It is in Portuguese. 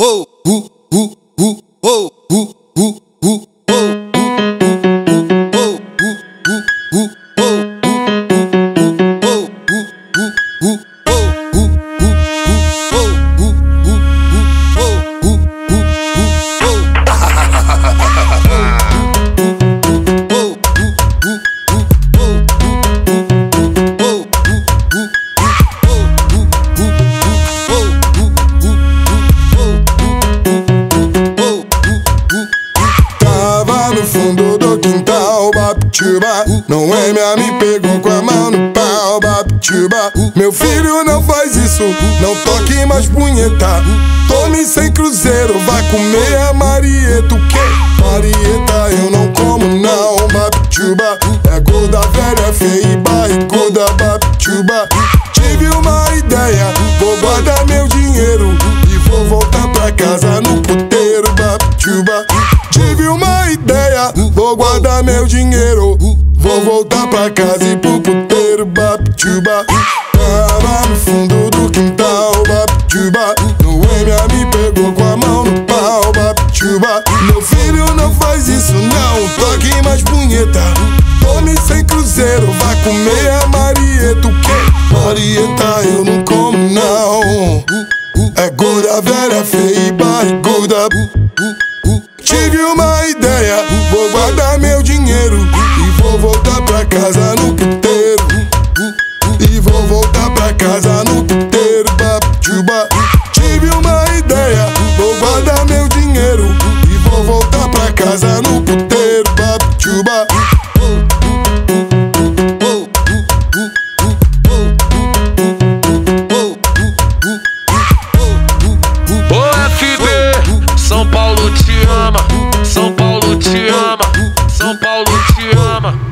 Whoa, who, who, Baptuba Não é minha, me pegou com a mão no pau. Baptuba Meu filho não faz isso Não toque mais punheta Tome sem cruzeiro Vai comer a Marieta. O quê? Marieta eu não como não. Baptuba É gorda velha, feia e barriguda. Baptuba Tive uma ideia Vou guardar meu dinheiro Tive uma ideia. Vou guardar meu dinheiro. Vou voltar pra casa e pro puteiro Baptuba Tava no fundo do quintal Baptuba No MA me pegou com a mão no pau Baptuba Meu filho não faz isso não. Toque mais punheta Tome sem cruzeiro Vai comer a Marieta. O quê? Marieta eu não como não. É gorda, velha, feia e barriguda Uma ideia, vou guardar meu dinheiro e vou voltar pra casa no Reclama.